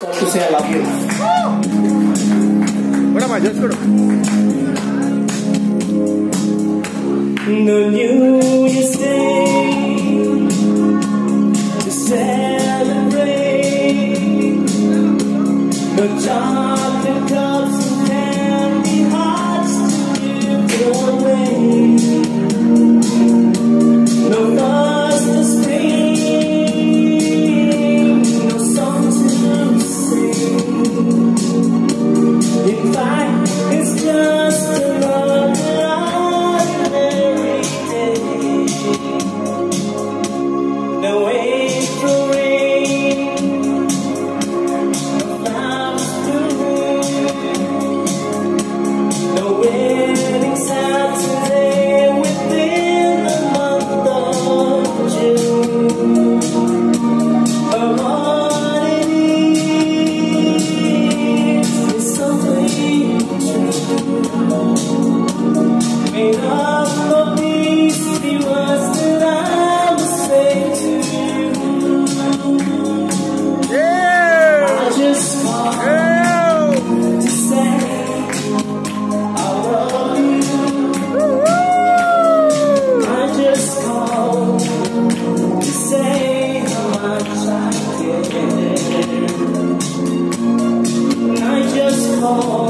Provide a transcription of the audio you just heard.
to say I love you. What am I just good? The new year's day to celebrate the chocolate cups. more.